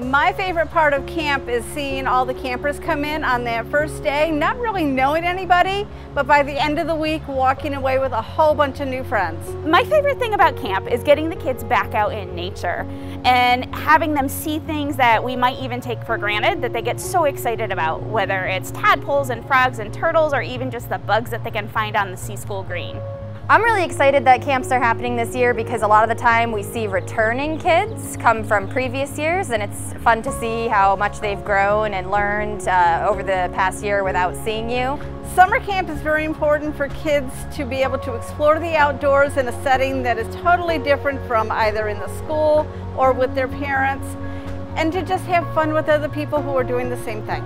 My favorite part of camp is seeing all the campers come in on that first day, not really knowing anybody, but by the end of the week, walking away with a whole bunch of new friends. My favorite thing about camp is getting the kids back out in nature and having them see things that we might even take for granted that they get so excited about, whether it's tadpoles and frogs and turtles or even just the bugs that they can find on the sea school green. I'm really excited that camps are happening this year because a lot of the time we see returning kids come from previous years and it's fun to see how much they've grown and learned uh, over the past year without seeing you. Summer camp is very important for kids to be able to explore the outdoors in a setting that is totally different from either in the school or with their parents and to just have fun with other people who are doing the same thing.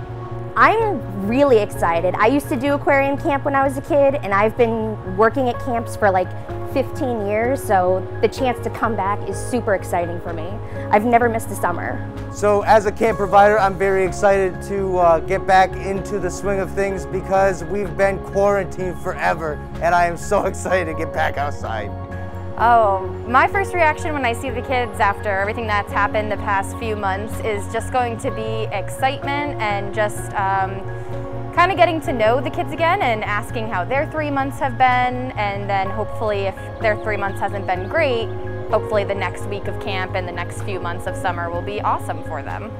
I'm really excited. I used to do aquarium camp when I was a kid and I've been working at camps for like 15 years, so the chance to come back is super exciting for me. I've never missed a summer. So as a camp provider, I'm very excited to uh, get back into the swing of things because we've been quarantined forever and I am so excited to get back outside. Oh, my first reaction when I see the kids after everything that's happened the past few months is just going to be excitement and just um, kind of getting to know the kids again and asking how their three months have been and then hopefully if their three months hasn't been great, hopefully the next week of camp and the next few months of summer will be awesome for them.